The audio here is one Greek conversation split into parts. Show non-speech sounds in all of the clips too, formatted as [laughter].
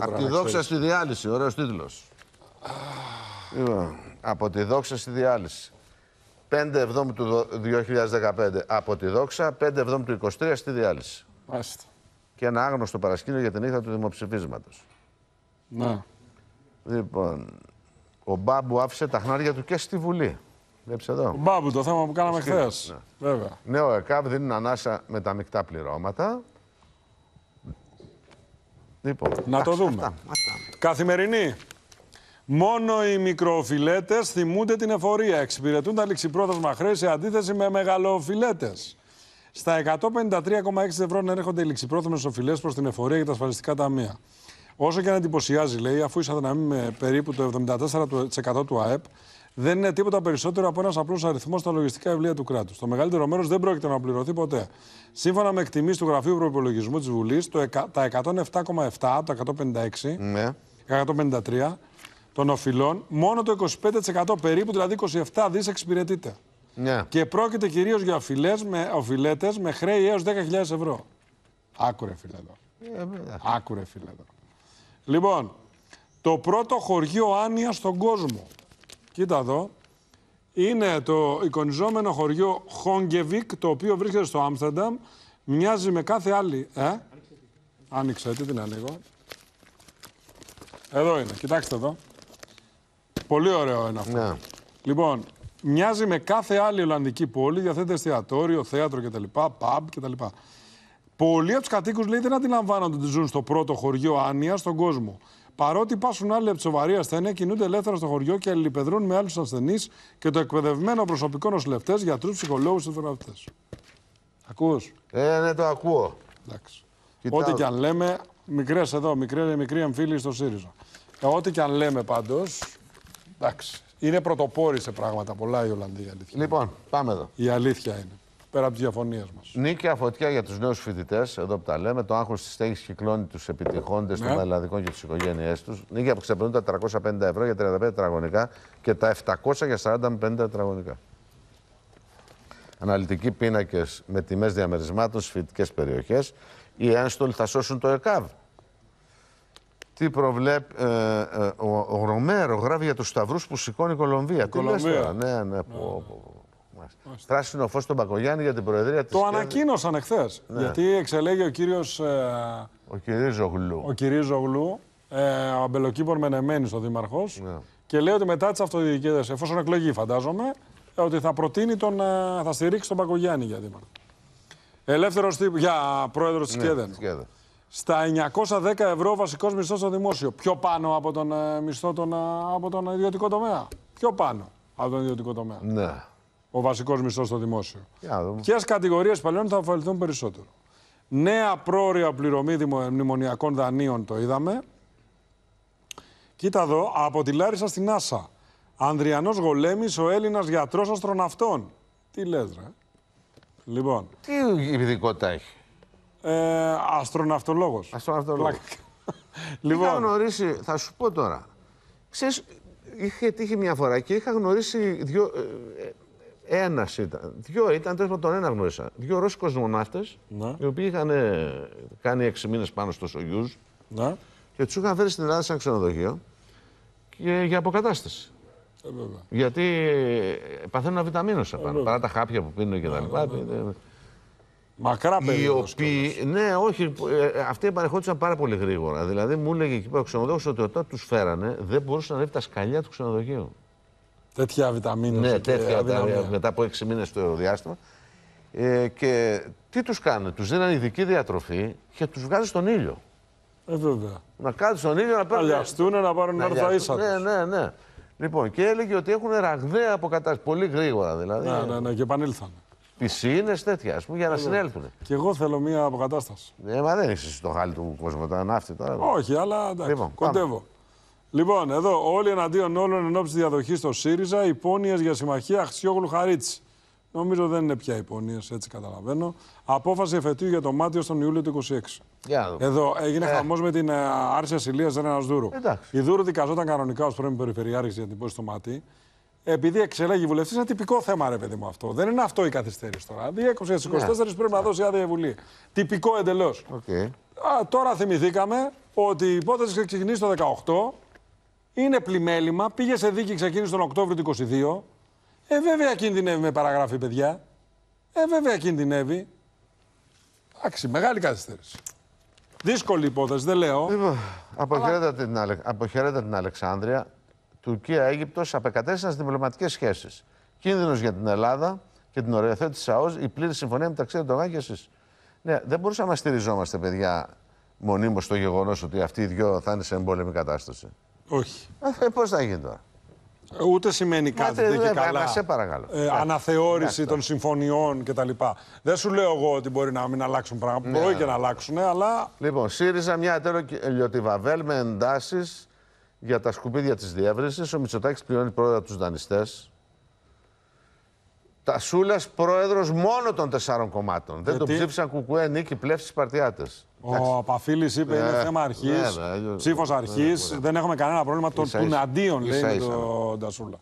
Από τη δόξα στη διάλυση, ωραίος τίτλος. Λοιπόν, από τη δόξα στη διάλυση. 5 Εβδόμου του 2015 από τη δόξα, 5 Εβδόμου του 23 στη διάλυση. Μάλιστα. Και ένα άγνωστο παρασκήνιο για την νύχτα του δημοψηφίσματος. Ναι. Λοιπόν, ο Μπάμπου άφησε τα χνάρια του και στη Βουλή. Βλέπεις Ο εδώ. Μπάμπου, το θέμα που κάναμε χθες. ναι. Βέβαια. Νέο ΕΚΑΒ δίνουν ανάσα με τα μεικτά πληρώματα. Λοιπόν, Να το εντάξει, δούμε. αυτά, αυτά. Καθημερινή. Μόνο οι μικροφιλέτες θυμούνται την εφορία. Εξυπηρετούν τα ληξιπρόθεσμα χρέη σε αντίθεση με μεγαλοφιλέτες. Στα 153,6 ευρώ έρχονται οι ληξιπρόθεσμες οφειλές προς την εφορία και τα ασφαλιστικά ταμεία. Όσο και αν εντυπωσιάζει, λέει, αφού είσαι αδυναμή με περίπου το 74% του ΑΕΠ, δεν είναι τίποτα περισσότερο από ένας απλός αριθμός στα λογιστικά βιβλία του κράτους. Το μεγαλύτερο μέρος δεν πρόκειται να πληρωθεί ποτέ. Σύμφωνα με εκτιμήσεις του Γραφείου Προπολογισμού της Βουλής, τα 107,7 από τα 156 Ναι. 153 των οφειλών, μόνο το 25% περίπου, δηλαδή 27 δις εξυπηρετείται. Ναι. Και πρόκειται κυρίως για οφειλές με, οφειλέτες με χρέη έως 10.000 ευρώ. Άκουρε φίλε εδώ. Ε, βέβαια. Άκουρε φίλε εδώ. Λοιπόν, το πρώτο χωριό άνοια στον κόσμο. Κοίτα εδώ. Είναι το εικονιζόμενο χωριό Χόγκεβικ, το οποίο βρίσκεται στο Άμστερνταμ. Μοιάζει με κάθε άλλη... Ε; Άνοιξε, τι την ανοίγω. Εδώ είναι, κοιτάξτε εδώ. Πολύ ωραίο είναι αυτό. Ναι. Λοιπόν, μοιάζει με κάθε άλλη Ολλανδική πόλη, διαθέτει εστιατόριο, θέατρο κτλ. pub κτλ. Πολλοί από τους κατοίκους λέει δεν αντιλαμβάνονται ότι ζουν στο πρώτο χωριό άνοιας στον κόσμο. Παρότι πάσουν άλλοι από τη σοβαρή ασθένεια, κινούνται ελεύθερα στο χωριό και αλληλεπεδρούν με άλλους ασθενείς και το εκπαιδευμένο προσωπικό νοσηλευτές, γιατρούς, ψυχολόγους και θεραπευτές. Ακούς; Ε, ναι, το ακούω. Εντάξει. Κοιτάω. Ό,τι και αν λέμε, μικρές εδώ, μικρή, μικρή εμφύλη στο ΣΥΡΙΖΑ. Ε, ό,τι και αν λέμε πάντως, εντάξει. Είναι πρωτοπόροι σε πράγματα πολλά η Ολλανδία. η Αλήθεια. Λοιπόν, πάμε εδώ. Η αλήθεια είναι. Πέρα από τις διαφωνίες μας. Νίκαια φωτιά για τους νέους φοιτητές, εδώ που τα λέμε. Το άγχος της στέγης κυκλώνει τους επιτυχώντε Ναι. των ελλαδικών και τις οικογένειές τους. Νίκαια που ξεπερνούν τα 350 ευρώ για 35 τετραγωνικά και τα 700 για 40 με 50 τετραγωνικά. Αναλυτικοί πίνακες με τιμές διαμερισμάτων στις φοιτητικές περιοχές. Οι ένστολοι θα σώσουν το ΕΚΑΒ. Τι προβλέπει. Ε, ε, ο, ο Ρομέρο γράφει για τους σταυρούς που σηκώνει η Κολομβία. Τι λες Κολομβία. τώρα, Ναι, ναι. πω, πω, πω. Μάλιστα. Πράσινο φως στον Μπακογιάννη για την προεδρία της. Το ανακοίνωσαν εχθές. Ναι. Γιατί εξελέγει ο κύριος Ο Κυρίζογλου. ο κυρίς Ζωγλού, ε, ο Αμπελοκήπορ Μενεμένη, ο δήμαρχος, Ναι. και λέει ότι μετά τις αυτοδιοικητές, εφόσον εκλογεί, φαντάζομαι, ε, ότι θα προτείνει τον. ε, θα στηρίξει τον Πακογιάννη για δήμαρχο. Ελεύθερος τύπου για πρόεδρος της Ναι, ΚΕΔΕΝ. της ΚΕΔΕ. Στα 910 ευρώ βασικός μισθός στο δημόσιο. Πιο πάνω από τον ε, μισθό τον, ε, από τον ιδιωτικό τομέα. Πιο πάνω από τον ιδιωτικό τομέα. Ναι. Ο βασικός μισθός στο δημόσιο. Για να δούμε. Ποιε κατηγορίες παλαιών θα ωφεληθούν περισσότερο. Νέα πρόορια πληρωμή δημο- μνημονιακών δανείων το είδαμε. Κοίτα εδώ, από τη Λάρισα στην Άσα. Ανδριανός Γολέμης, ο Έλληνας γιατρός αστροναυτών. Τι λες ρε. Λοιπόν, Τι ειδικότητα έχει; ε, αστροναυτολόγος. Αστροναυτολόγος. Πλάκα. [laughs] Είχα λοιπόν, γνωρίσει, θα σου πω τώρα. Ξέρεις, είχε τύχει μια φορά και είχα γνωρίσει δύο. Ε, ένας ήταν. Δύο ήταν, τέλος τον ένα γνώρισα. Δύο Ρώσοι κοσμοναύτες, Ναι. οι οποίοι είχαν ε, κάνει έξι μήνες πάνω στο Σογιούζ ναι, και τους είχαν φέρει στην Ελλάδα σαν ξενοδοχείο και για αποκατάσταση. ε, βέβαια. Γιατί ε, παθαίνουν αβιταμίνωση απάνω. Παρά τα χάπια που πίνουν και τα λοιπά. ε, Μακρά Οι περίοδος. οποίοι, ναι, όχι, ε, αυτοί επανερχόντουσαν πάρα πολύ γρήγορα. Δηλαδή, μου έλεγε εκεί πέρα ο ξενοδόχος ότι όταν τους φέρανε δεν μπορούσε να ανέβει τα σκαλιά του ξενοδοχείου. Τέτοια βιταμίνη. Ναι, τέτοια τα- μετά από έξι μήνες το διάστημα. Ε, και τι τους κάνουν, τους δίνανε ειδική διατροφή και τους βγάζει στον ήλιο. Ε, βέβαια. Να κάτσουν στον ήλιο να Να παίρνουν. λιαστούν να πάρουν να να έρθουν λιάσουν. ίσα Ναι, τους. ναι, ναι. Λοιπόν, και έλεγε ότι έχουν ραγδαία αποκατάσταση. Πολύ γρήγορα δηλαδή. Ναι, ναι, ναι, και επανήλθαν. Πισίνες τέτοια, ας πούμε, για να συνέλθουν. Και εγώ θέλω μία αποκατάσταση. Ε, μα δεν είσαι στο χάλι του κοσμοταναύτη τώρα. Όχι, αλλά εντάξει, Λοιπόν, κοντεύω. Λοιπόν, εδώ όλοι εναντίον όλων εν ώψη διαδοχής στο ΣΥΡΙΖΑ, υπόνοιες για συμμαχία Αξιόγλου Χαρίτση. Νομίζω δεν είναι πια υπόνοιες, έτσι καταλαβαίνω. Απόφαση εφετείου για το Μάτιο στον Ιούλιο του 26. Για να δούμε. Εδώ έγινε ε. χαμός με την ε, άρση ασυλίας Ρένα Δούρου. Εντάξει. Η Δούρου δικαζόταν κανονικά ως πρώην Περιφερειάρχης για την πόση στο μάτι. επειδή εξελέγει βουλευτής, είναι τυπικό θέμα, ρε παιδί μου αυτό. Δεν είναι αυτό η καθυστέρηση τώρα. Διέκοψε στις 24 πρέπει να δώσει άδεια η Βουλή. Τυπικό εντελώς. Okay. Τώρα θυμηθήκαμε ότι η υπόθεση ξεκινήσει το 18, είναι πλημέλημα, πήγε σε δίκη, ξεκίνησε τον Οκτώβριο του 22. Ε, βέβαια κινδυνεύει με παραγράφη, παιδιά. Ε, βέβαια κινδυνεύει. Εντάξει, μεγάλη καθυστέρηση. Δύσκολη υπόθεση, δεν λέω. Λοιπόν, αποχαιρέτα, την, Αλε... αποχαιρέτα την Αλεξάνδρεια. Τουρκία-Αίγυπτος απεκατέστησαν διπλωματικές σχέσεις. Κίνδυνος για την Ελλάδα και την οριοθέτηση της ΑΟΣ, η πλήρη συμφωνία μεταξύ Ερντογάν και εσείς. Ναι, δεν μπορούσαμε να στηριζόμαστε, παιδιά, μονίμως στο γεγονός ότι αυτοί οι δυο θα είναι σε εμπόλεμη κατάσταση. Όχι. Ε, Πώς θα γίνει τώρα; Ούτε σημαίνει κάτι Μα, τέτοιο ε, καλά. σε παρακαλώ. Ε, αναθεώρηση των συμφωνιών κτλ. Δεν σου λέω εγώ ότι μπορεί να μην αλλάξουν πράγματα. Ναι. Μπορεί και να αλλάξουν, αλλά Λοιπόν, ΣΥΡΙΖΑ μια ατέλειωτη Βαβέλ με εντάσεις για τα σκουπίδια της διεύρυνσης. Ο Μητσοτάκης πληρώνει πρόεδρα τους δανειστές. Τα Σούλα πρόεδρος μόνο των τεσσάρων κομμάτων. Δεν τον Γιατί; ψήφισαν κουκουέ, νίκη, πλεύσης Παρτιάτε. Ο Απαφίλη είπε είναι Ε, θέμα αρχής. βέβαια, ε, Ψήφος ε, αρχής. ε, Δεν έχουμε κανένα πρόβλημα. Το Ίσα του ίσα. αντίον λέει Ίσα με ίσα, τον Ντασούλα.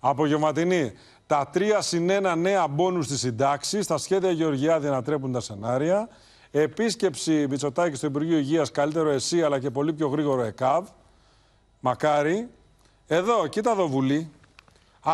Απογευματινή. Τα τρία συν ένα νέα μπόνους στη συντάξης. Στα σχέδια Γεωργιάδη ανατρέπουν τα σενάρια. Επίσκεψη Μητσοτάκη στο Υπουργείο Υγείας. Καλύτερο εσύ, αλλά και πολύ πιο γρήγορο ΕΚΑΒ. Μακάρι. Εδώ, κοίτα εδώ Βουλή.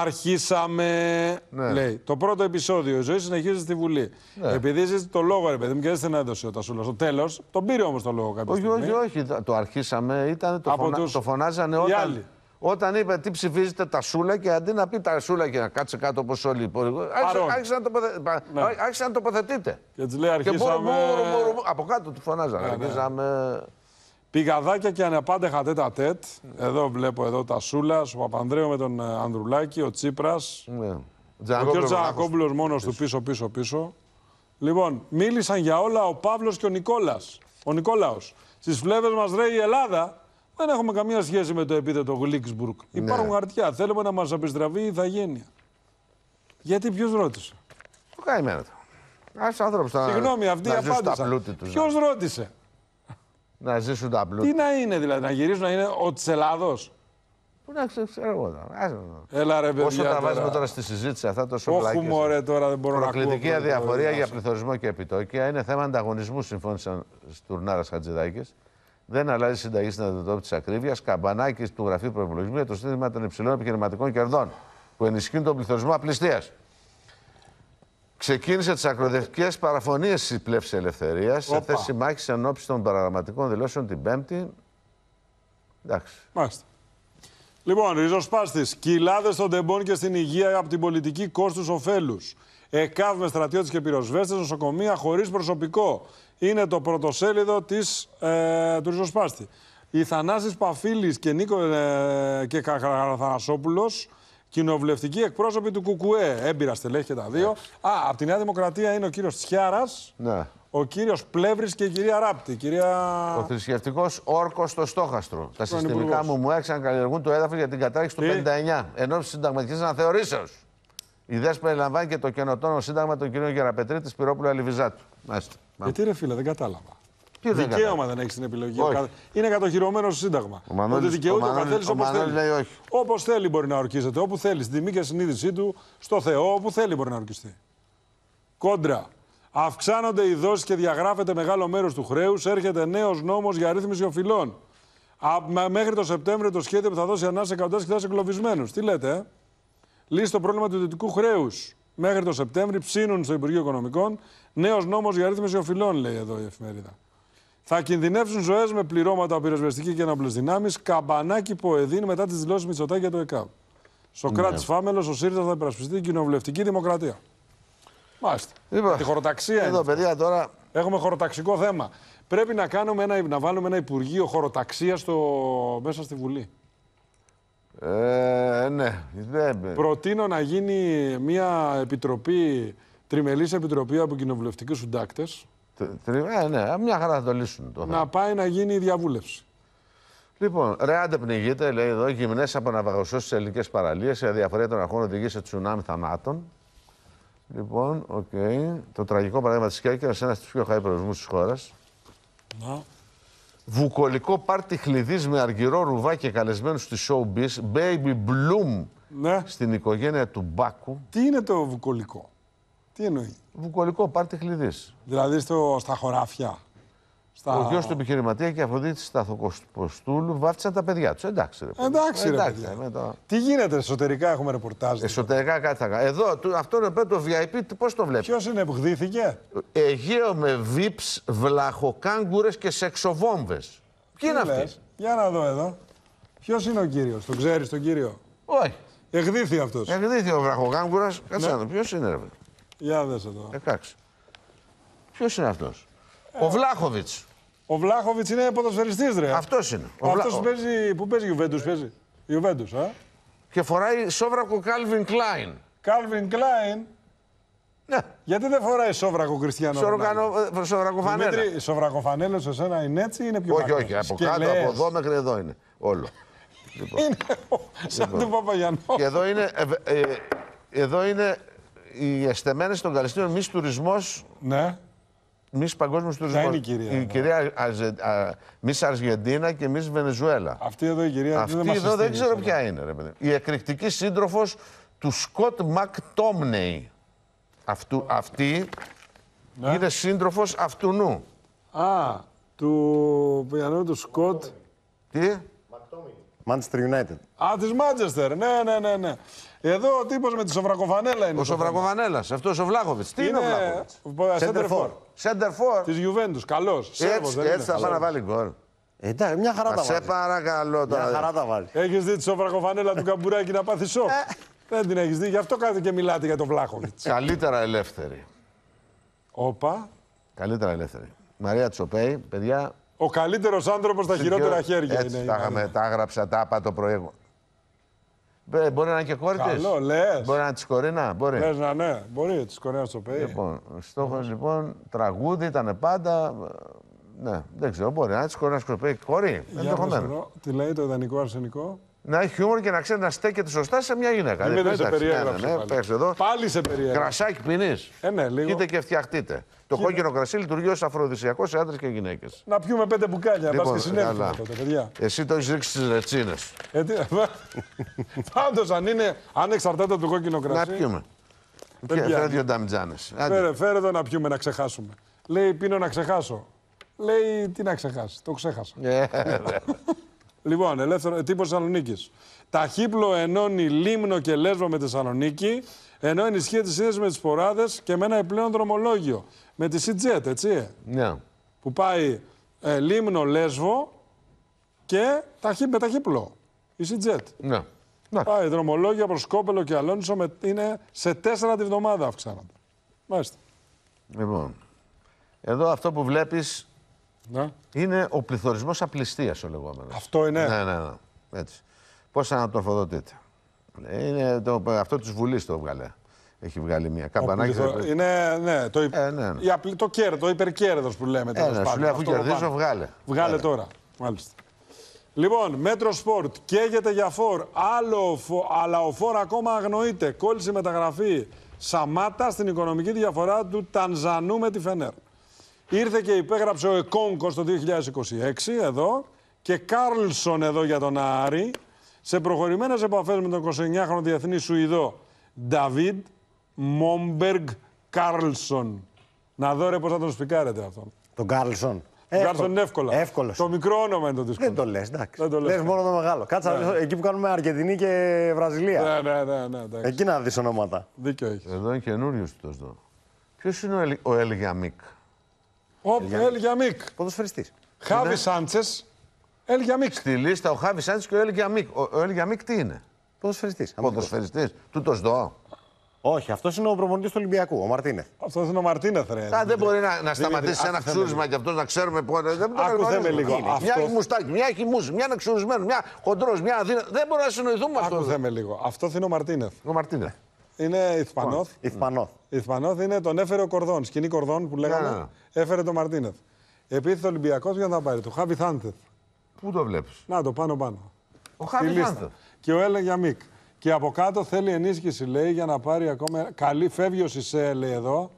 Αρχίσαμε. Ναι. Λέει. Το πρώτο επεισόδιο. Η ζωή συνεχίζεται στη Βουλή. Ναι. Επειδή είσαι το λόγο, ρε παιδί μου, και δεν την έδωσε ο Τασούλας. Στο τέλος, τον πήρε όμως το λόγο κάποια Όχι, στιγμή. όχι, όχι. Το- Το αρχίσαμε. Ήταν, το, Από φωνα... τους- το φωνάζανε οι όταν, άλλοι. όταν είπε τι ψηφίζετε τα Σούλα και αντί να πει τα Σούλα και να κάτσε κάτω όπως όλοι οι υπόλοιποι. Άρχισε, Παρόν. άρχισε, να τοποθε... πα- Ναι. άρχισε να τοποθετείτε. Και τη λέει Και μπορούμε, αρχίσαμε. μπορούμε, από κάτω του φωνάζανε. Ναι, ναι. Αρχίζαμε. Πηγαδάκια και ανεπάντεχα τέτα τέτ. Εδώ βλέπω εδώ τα Σούλα, ο Παπανδρέου με τον ε, Ανδρουλάκη, ο Τσίπρας. Ναι. Ο κ. Τζανακόπουλος, Τζανακόπουλος μόνος του πίσω, πίσω, πίσω. Λοιπόν, μίλησαν για όλα ο Παύλος και ο Νικόλας. Ο Νικόλαος. Στις φλέβες μας ρέει η Ελλάδα. Δεν έχουμε καμία σχέση με το επίθετο Γλίξμπουργκ. Υπάρχουν χαρτιά. Θέλουμε να μας επιστραφεί η ηθαγένεια. Γιατί ποιος ρώτησε; Το καημένο του. Ας άνθρωπος να, Συγγνώμη, αυτοί να ζήσουν τα απάντησαν. πλούτη τους. Ποιος Να, ρώτησε; Να ζήσουν τα πλούτη. Τι να είναι δηλαδή, να γυρίσουν να είναι ο τη Ελλάδο. Πού να ξέρω, ξέρω εγώ τώρα. Άσε με. Έλα ρε παιδιά. Όσο τα βάζουμε τώρα. τώρα στη συζήτηση αυτά τόσο Όχι βλάκες. μωρέ τώρα δεν μπορώ να ακούω. Προκλητική πρώτα, αδιαφορία τώρα, για άσε. πληθωρισμό και επιτόκια είναι θέμα ανταγωνισμού, συμφώνησαν Στουρνάρας Χατζηδάκης. Δεν αλλάζει η συνταγή στην αντιμετώπιση της ακρίβειας. Καμπανάκι του Γραφείου Προπολογισμού για το στήριμα των υψηλών επιχειρηματικών κερδών που ενισχύουν τον πληθωρισμό απληστίας. Ξεκίνησε τις ακροδευτικέ παραφωνίες η πλεύση ελευθερίας σε Όπα. θέση μάχη εν ώψη των παραγραμματικών δηλώσεων την Πέμπτη. Εντάξει. Μάλιστα. Λοιπόν, ριζοσπάστης. Κοιλάδες των τεμπών και στην υγεία από την πολιτική κόστου-οφέλου. ΕΚΑΒ με στρατιώτες και πυροσβέστες, νοσοκομεία χωρίς προσωπικό. Είναι το πρωτοσέλιδο της, ε, του ριζοσπάστη. Οι Θανάσης Παφίλης και Νίκο ε, και Καραθανασόπουλος, κοινοβουλευτικοί εκπρόσωποι του ΚΚΕ. Έμπειρα στελέχη και τα δύο. Α, από τη Νέα Δημοκρατία είναι ο κύριος Τσιάρας, Ναι. ο κύριος Πλεύρης και η κυρία Ράπτη. Η Κυρία... Ο θρησκευτικός όρκος στο στόχαστρο. Τα συστημικά υπουργός. μου μου έξαν καλλιεργούν το έδαφος για την κατάρριξη του Τι; 59 ενώ τη συνταγματικής αναθεωρήσεως. Η ΔΕΣ περιλαμβάνει και το καινοτόνο σύνταγμα των κυρίων Γεραπετρίτη Σπυρόπουλου Αλιβιζάτου. Μάλιστα. Γιατί ρε φίλε, δεν κατάλαβα. Τι δεν Δικαίωμα κατάλαβα. δεν έχει την επιλογή. Όχι. Ο κα- Είναι κατοχυρωμένος στο Σύνταγμα. Ο Μανώλης- Ότι δικαιούται ο ο Μανώλης- καθένας ο όπως Μανώλης θέλει. λέει όχι. Όπως θέλει μπορεί να ορκίζεται. Όπου θέλει. Στην τιμή και συνείδησή του, στο Θεό, όπου θέλει μπορεί να ορκιστεί. Κόντρα. Αυξάνονται οι δόσεις και διαγράφεται μεγάλο μέρος του χρέους. Έρχεται νέος νόμος για ρύθμιση οφειλών. Α, μα- μέχρι το Σεπτέμβριο το σχέδιο που θα δώσει ανάσα εκατοντάδες χιλιάδε εγκλωβισμένους. Τι λέτε, ε; Λύσει το πρόβλημα του ιδιωτικού χρέους. Μέχρι το Σεπτέμβριο ψήνουν στο Υπουργείο Οικονομικών. Νέος νόμος για ρύθμιση οφειλών, λέει εδώ η εφημερίδα. Θα κινδυνεύσουν ζωές με πληρώματα από πυροσβεστική και ενόπλες δυνάμεις. Καμπανάκι ποεδίν μετά τις δηλώσεις Μητσοτάκη για το ΕΚΑΒ. Σοκράτης Ναι. Φάμελος, ο ΣΥΡΙΖΑ θα υπερασπιστεί την κοινοβουλευτική δημοκρατία. Μάλιστα. Λοιπόν, Τη χωροταξία είναι. Εδώ, παιδιά, τώρα. Έχουμε χωροταξικό θέμα. Πρέπει να, κάνουμε ένα, να βάλουμε ένα Υπουργείο Χωροταξίας στο... μέσα στη Βουλή. Ε, ναι, δεν. Προτείνω να γίνει μια επιτροπή, τριμελής επιτροπή από κοινοβουλευτικούς συντάκτες, Τρι- τρι- Ε, ναι, μια χαρά θα το λύσουν το θέμα. να πάει να γίνει η διαβούλευση. Λοιπόν, ρε άντε πνιγείτε, λέει εδώ, γυμνές από ναυαγοσώστες οι ελληνικές παραλίες. Η αδιαφορία των αρχών οδηγεί σε τσουνάμι θανάτων. Λοιπόν, οκ. Το τραγικό παράδειγμα της Κέρκυρας, ένας από τους πιο χαεί προορισμούς της χώρας. Να. Βουκολικό πάρτι χλιδή με Αργυρό, Ρουβά και καλεσμένους της showbiz. Baby boom Ναι. στην οικογένεια του Μπάκου. Τι είναι το βουκολικό; Τι εννοεί; Βουκολικό πάρτι χλειδί. Δηλαδή στο, στα χωράφια. Στα... Ο γιος του επιχειρηματία και η Αφροδίτη Σταθοκοστούλου βάφτισαν τα παιδιά τους. Εντάξει, ρε. παιδί. Εντάξει, ρε, παιδιά. με το... Τι γίνεται εσωτερικά έχουμε ρεπορτάζ. Εσωτερικά κάτι θα κάνω. Εδώ, του- αυτό είναι πέτο VIP, πώς το βλέπεις; Ποιος είναι που χδίθηκε. Αιγαίο με βίψ, βλαχοκάγκουρες και σεξοβόμβες. Ποιοι είναι Τι αυτοί; λες; Για να δω εδώ. Ποιος είναι ο κύριος, τον ξέρεις τον κύριο; Όχι. Εχδίθη αυτός. Εκδίθη ο βλαχοκάγκουρας. Κάτσε Ναι. να δω. Ποιος είναι, ρε. παιδί. Για δες εδώ. Εντάξει. Ποιος είναι αυτός; Ε, Ο Βλάχοβιτς. Ο Βλάχοβιτς είναι ποδοσφαιριστής ρε. Αυτός είναι. Ο Βλα- αυτός που παίζει, που παίζει Ιουβέντους παίζει; Ιουβέντους, α; Και φοράει σόβρακο Calvin Klein. Κάλβιν Κλάιν. Ναι. Γιατί δεν φοράει σόβρακο Κριστιανό. Ρονάλντο; Σοβρακο- Σόβρακο φανέλα. Δημήτρη, σοβρακοφανέλο σε σένα είναι έτσι ή είναι πιο Όχι, μακριά; όχι. Από Σκελές. κάτω, από εδώ μέχρι εδώ είναι. Όλο. [laughs] Είναι ο- σαν Λοιπόν. του Παπαγιανό. Και εδώ είναι, ε, ε, εδώ είναι οι εστεμένες των Καλυστίων μη τουρισμός, Ναι. μη παγκόσμιος τουρισμός. είναι η κυρία Η εδώ; κυρία Αζε- α, μη Αργεντίνα και μη Βενεζουέλα. Αυτή εδώ η κυρία Αυτή δεν μας εδώ δεν συστήνει ξέρω σε ποια είναι. Ρε, παιδί. Η εκρηκτική σύντροφος του Σκοτ Μακ Τόμνεϊ. Αυτού, αυτή Ναι. είναι σύντροφος αυτού νου. Α, του Παπαγιανού του Σκοτ. Τι; Manchester United. Α, της Μάντσεστερ. Ναι, ναι, ναι, ναι. Εδώ ο τύπος με τη σοβρακοφανέλα είναι. Ο Σοβρακοβανέλας, αυτός ο Βλάχοβιτς. Τι είναι, ο Βλάχοβιτς; Σέντερ for. Center for. Της Γιουβέντου. Καλός. Έτσι, έτσι θα πάει να βάλει γκολ. Ε, εντάξει, μια χαρά Μα τα σε βάζει. παρακαλώ Μια τώρα. χαρά τα βάζει. Έχεις δει τη σοβρακοφανέλα του καμπουράκι να πάθει σοκ; Δεν την έχεις δει, γι' αυτό κάνετε και μιλάτε για τον Βλάχοβιτς. Καλύτερα ελεύθερη. Όπα. Καλύτερα ελεύθερη. Μαρία Τσοπέη, παιδιά. Ο καλύτερος άνθρωπος στα χειρότερα χέρια Έτσι, είναι. η τα, Μαρία. είχαμε, τα έγραψα, τα είπα το πρωί. Ε, μπορεί να είναι και κόρη της; Καλό, λες. Μπορεί να είναι της κορίνα; Μπορεί. Λες να ναι, μπορεί της Κορέα στο ΠΕΗ. Λοιπόν, στόχος λοιπόν, τραγούδι ήταν πάντα. Ναι, δεν ξέρω, μπορεί να είναι της κορίνας Τσοπέη. Κόρη, ενδεχομένως. Τι λέει το ιδανικό αρσενικό; Να έχει χιούμορ και να ξέρει να στέκεται σωστά σε μια γυναίκα. Μην δεν σε Εντάξει, περιέγραψε. ναι, ναι, πάλι. παίξε εδώ. Πάλι σε περιέγραψε. Κρασάκι πίνεις. Ε, ναι, λίγο. Κοίτα και φτιαχτείτε. Το κόκκινο κρασί λειτουργεί ως αφροδισιακός σε άντρες και γυναίκες. Να πιούμε πέντε μπουκάλια, Λοιπόν, λοιπόν, και συνέβη καλά. τότε, παιδιά. Εσύ το έχεις ρίξει στις ρετσίνες. Ε, [laughs] Πάντως, αν είναι ανεξαρτάτα το κόκκινο Να κρασί. πιούμε. Παιδιά. Φέρε δύο νταμιτζάνες. Φέρε, φέρε εδώ να πιούμε να ξεχάσουμε. Λέει, πίνω να ξεχάσω. Λέει, τι να ξεχάσεις. Το ξέχασα. [laughs] Ε, Λοιπόν, ελεύθερο τύπος Θεσσαλονίκης. Ταχύπλο ενώνει Λίμνο και Λέσβο με Θεσσαλονίκη, ενώ ενισχύει τη σύνδεση με τις ποράδες και με ένα επιπλέον δρομολόγιο. Με τη CJet, έτσι. Ναι. Που πάει ε, Λίμνο, Λέσβο και ταχύ, με ταχύπλο. Η CJet. Ναι. Ναι. Πάει δρομολόγια προς Κόπελο και Αλόνισο με, είναι σε τέσσερα τη βδομάδα αυξάνονται. Μάλιστα. Λοιπόν, εδώ αυτό που βλέπεις Ναι. είναι ο πληθωρισμός απληστίας ο λεγόμενος. Αυτό είναι; Ναι, ναι, ναι. Έτσι. Πώς ανατροφοδοτείται. Είναι το, αυτό της Βουλής το βγάλε. Έχει βγάλει μια Ο καμπανάκι. πληθω- Είναι ναι, το, υπ... Ε, ναι, ναι. η απλή- το κέρδο, το υπερκέρδος που λέμε. Ε, τέλος ναι, σου πάντων. λέει αφού Αυτό το κερδίζω, πάμε. βγάλε. Βγάλε Ε, τώρα. Μάλιστα. Λοιπόν, μέτρο σπορτ. Καίγεται για φόρ. Άλλο, φο... Αλλά ο φόρ ακόμα αγνοείται. Κόλλησε μεταγραφή Σαμάτα στην οικονομική διαφορά του Τανζανού με τη Φενέρ. Ήρθε και υπέγραψε ο Εκόνγκ ως το 2026 εδώ και Κάρλσον εδώ για τον Άρη σε προχωρημένες επαφές με τον 29χρονο διεθνή Σουηδό Νταβίδ Μόμπεργκ Κάρλσον. Να δω ρε πώς θα τον σπικάρετε αυτόν. Τον Κάρλσον. Κάρλσον είναι εύκολα. Εύκολος. Το μικρό όνομα είναι το δύσκολο. Δεν το λες, εντάξει. Δεν το λες. Λες μόνο το μεγάλο. Κάτσε να δεις, εκεί που κάνουμε Αργεντινή και Βραζιλία. Ναι, ναι, ναι, ναι, εντάξει. Εκεί να δεις ονόματα. Δίκιο έχεις. Εδώ είναι καινούριο του εδώ. Ποιος είναι ο, Ελ, ο Ελγιαμίκ; Ο Ελγιαμίκ. Ποδοσφαιριστής. Χάβι Σάντσες. Ελγιαμίκ. Στη λίστα ο Χάβι Σάντζ και ο Ελγιαμίκ. Ο, ο Ελγιαμίκ τι είναι; Ποδοσφαιριστής. Ποδοσφαιριστής. Τούτος δω. Όχι, αυτός είναι ο προπονητής του Ολυμπιακού, ο Μαρτίνεθ. Αυτός είναι ο Μαρτίνεθ, ρε. Α, δεν μπορεί να, να σταματήσει άκου ένα θέμε ξούρισμα και αυτός να ξέρουμε πότε. Δεν Άκου το θέμε γνωρίζουμε. λίγο. Είναι. Αυτό- Μια έχει μουστάκι, μια έχει μουζ, μια είναι ξουρισμένος, μια χοντρός, μια αδύναμη. Δεν μπορούμε να συνοηθούμε αυτό. Άκουθε με λίγο. Αυτός είναι ο Μαρτίνεθ. Ο Μαρτίνε. Είναι Ισπανόθ. Ισπανός. Ισπανόθ είναι τον έφερε ο Κορδόν. Σκηνή Κορδόν που λέγαμε. Ναι, ναι. Έφερε τον Μαρτίνεθ. Επίθετο Ολυμπιακός για να πάρει. Το Χάβι Θάντεθ. Πού το βλέπεις; Να το πάνω πάνω. Ο Στη Χάβι λίστα. Σάντζ. Και ο Έλε Γιαμίκ. Και από κάτω θέλει ενίσχυση, λέει, για να πάρει ακόμα. Καλή, φεύγει ο Σισε, λέει εδώ.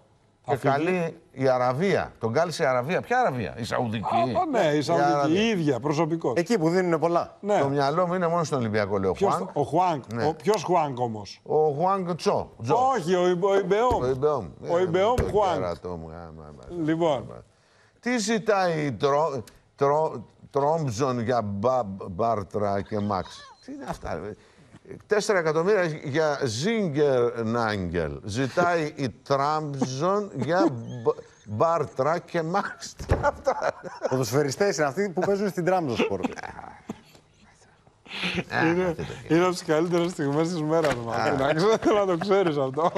Και καλεί η Αραβία. Τον κάλεσε η Αραβία. Ποια Αραβία, η Σαουδική. Α, ναι, η Σαουδική, Αραβία. η ίδια, προσωπικό. Εκεί που δίνουν πολλά. Ναι. Το μυαλό μου είναι μόνο στον Ολυμπιακό, λέει ο Ποιος, Χουάνκ. ο Χουάνκ. Ο, ποιος Χουάνκ όμως; Ο Χουάνκ Τσο. Τζο. Όχι, ο, Ιμπ- ο Ιμπεόμ. Ο Ιμπεόμ. Ο Ιμπεόμ Ε, το Χουάνκ. κέρατό μου, άμα, άμα. Λοιπόν, Τι ζητάει η τρο, τρο, Τρόμπζον για Μπα- Μπάρτρα και Μαξ. Τι είναι αυτά. Ρε. Τέσσερα εκατομμύρια για Ζίγκερ Νάγκελ. Ζητάει η Τράμπζον για Μπ- Μπάρτρα και Μαξ. Τι είναι αυτά. Ποδοσφαιριστές είναι αυτοί που παίζουν στην Τράμπζο Σπορ. είναι, είναι από τις καλύτερες στιγμές της μέρας μου. αυτή, να ξέρω, Θέλω να το ξέρεις αυτό.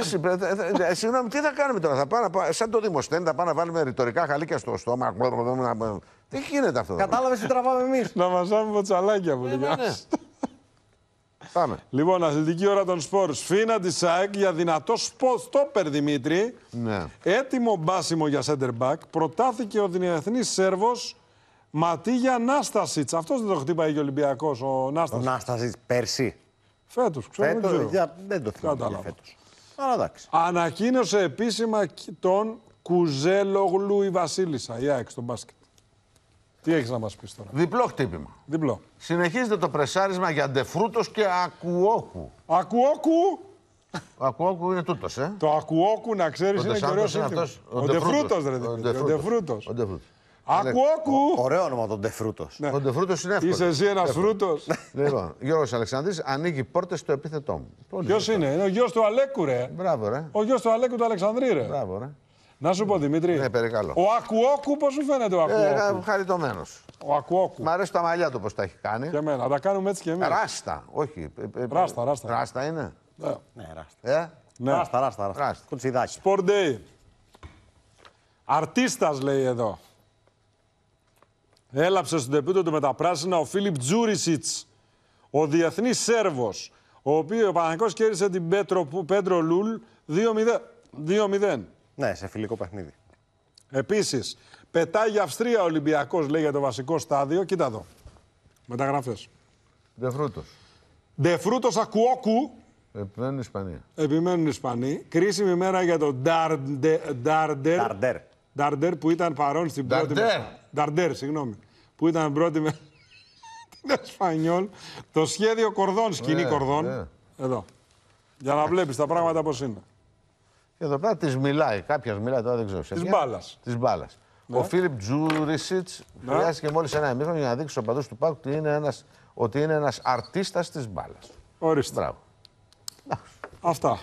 Εσύ, πρέ- θε- θε- ε, Συγγνώμη, τι θα κάνουμε τώρα. Θα πάμε, να πά- σαν το Δημοσθένη, θα πάμε να βάλουμε ρητορικά χαλίκια στο στόμα. Τι γίνεται αυτό. εδώ. Κατάλαβες τι τραβάμε εμείς. να μαζάμε ποτσαλάκια που λέει. ναι. Πάμε. Λοιπόν, αθλητική ώρα των σπορ. Σφίνα τη ΣΑΕΚ για δυνατό σπο- στόπερ Δημήτρη. Ναι. Έτοιμο μπάσιμο για center back. Προτάθηκε ο διεθνής Σέρβος Ματίγια Νάστασιτς. Αυτός δεν το χτύπαγε και ο Ολυμπιακός, ο Ο Νάστασιτς. Νάστασης πέρσι. Φέτος, ξέρω. δεν Φέτος, ξέρω. για- δεν το θυμάμαι Κατάλαβα. για φέτος. Αλλά εντάξει. Ανακοίνωσε επίσημα κι τον Κουζέλογλου η Βασίλισσα, η ΑΕΚ στο μπάσκετ. Τι έχεις να μας πεις τώρα; Διπλό χτύπημα. Διπλό. Συνεχίζεται το πρεσάρισμα για Ντεφρούτος και Ακουόκου. Ακουόκου. Ο Ακουόκου είναι τούτος, ε. Το ακουόκου να ξέρεις Ο είναι και Ντεσάντος ωραίο είναι σύνθημα. αυτός, Ο Ντεφρούτος, ρε Δημήτρη. Ο Ντεφρούτος. Ο Ντεφρούτος. Ακουόκου. Ωραίο όνομα τον Ντεφρούτος. Ναι. Ο Ντεφρούτος είναι εύκολος. Είσαι εσύ ένας φρούτος. Λοιπόν, Γιώργος Αλεξανδρής ανοίγει πόρτες στο επίθετό μου. Πολύ Ποιος σωστά. είναι, είναι ο γιος του Αλέκου, ρε. Μπράβο, ρε. Ο γιος του Αλέκου του Αλεξανδρή, ρε. Μπράβο, ρε. Να σου πω, Δημήτρη. Ναι, περικαλώ. Ο Ακουόκου, πώς σου φαίνεται ο Ε, Ακουόκου; χαριτωμένος. Ο Ακουόκου. Μ' αρέσει τα μαλλιά του πώς τα έχει κάνει. Και εμένα, τα κάνουμε έτσι κι εμείς. Ράστα, όχι. ε, ε, Ράστα, ράστα. Ράστα είναι; Ναι, ράστα. Ε, Ναι. Ράστα, ράστα, ράστα. Ράστα. Κουτσιδάκια. Sport Day. Αρτίστας λέει εδώ. Έλαψε στον τεπούτο του με τα πράσινα ο Φίλιπ Τζούρισιτς, ο διεθνής Σέρβος, ο οποίος ο Παναγικός κέρδισε την Πέτρο, Πέντρο Λουλ 2-0. 2-0. Ναι, σε φιλικό παιχνίδι. Επίσης, πετάει για Αυστρία ο Ολυμπιακός, λέει για το βασικό στάδιο. Κοίτα εδώ. Μεταγραφές. Ντεφρούτος. Ντεφρούτος Ακουόκου, Επιμένουν Ισπανία. επιμένουν οι Ισπανοί. Κρίσιμη μέρα για τον Ντάρντε- Ντάρντερ. Νταρντέρ. Νταρντέρ που ήταν παρόν στην πρώτη. Νταρντέρ. με- Νταρντέρ, συγγνώμη. Που ήταν πρώτη με [laughs] την Εσπανιόλ. Το σχέδιο κορδών, σκηνή Ε, κορδών. ε. Εδώ. Για να βλέπεις τα πράγματα πώς είναι. Και εδώ πέρα της μιλάει. Κάποια μιλάει τώρα δεν ξέρω. Της μπάλας. Της μπάλας. Ο Φίλιπ Τζούρισιτς Ναι. χρειάστηκε μόλις ένα ημίχρονο για να δείξει στου οπαδού του Πάουκ ότι είναι ένα ότι είναι ένας αρτίστας της μπάλας. Ορίστε. Μπράβο. Αυτά.